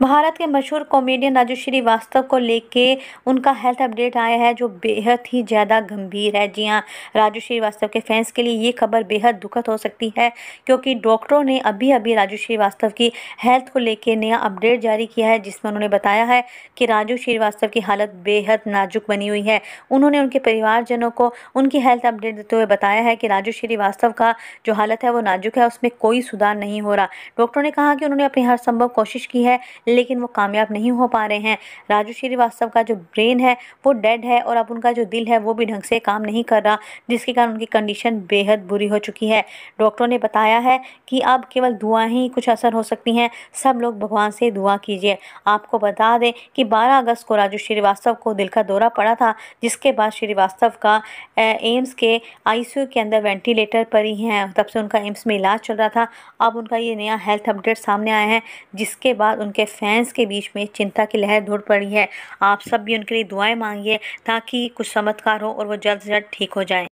भारत के मशहूर कॉमेडियन राजू श्रीवास्तव को लेके उनका हेल्थ अपडेट आया है, जो बेहद ही ज़्यादा गंभीर है। जी हाँ राजू श्रीवास्तव के फैंस के लिए ये खबर बेहद दुखद हो सकती है, क्योंकि डॉक्टरों ने अभी अभी राजू श्रीवास्तव की हेल्थ को लेके नया अपडेट जारी किया है, जिसमें उन्होंने बताया है कि राजू श्रीवास्तव की हालत बेहद नाजुक बनी हुई है। उन्होंने उनके परिवारजनों को उनकी हेल्थ अपडेट देते हुए बताया है कि राजू श्रीवास्तव का जो हालत है, वो नाजुक है, उसमें कोई सुधार नहीं हो रहा। डॉक्टरों ने कहा कि उन्होंने अपनी हर संभव कोशिश की है लेकिन वो कामयाब नहीं हो पा रहे हैं। राजू श्रीवास्तव का जो ब्रेन है, वो डेड है और अब उनका जो दिल है, वो भी ढंग से काम नहीं कर रहा, जिसके कारण उनकी कंडीशन बेहद बुरी हो चुकी है। डॉक्टरों ने बताया है कि अब केवल दुआ ही कुछ असर हो सकती हैं। सब लोग भगवान से दुआ कीजिए। आपको बता दें कि 12 अगस्त को राजू श्रीवास्तव को दिल का दौरा पड़ा था, जिसके बाद श्रीवास्तव का एम्स के आईसीयू के अंदर वेंटिलेटर पर ही हैं। तब से उनका एम्स में इलाज चल रहा था। अब उनका ये नया हेल्थ अपडेट सामने आया है, जिसके बाद उनके फैंस के बीच में चिंता की लहर दौड़ पड़ी है। आप सब भी उनके लिए दुआएँ मांगिए ताकि कुछ चमत्कार हो और वो जल्द से जल्द ठीक हो जाए।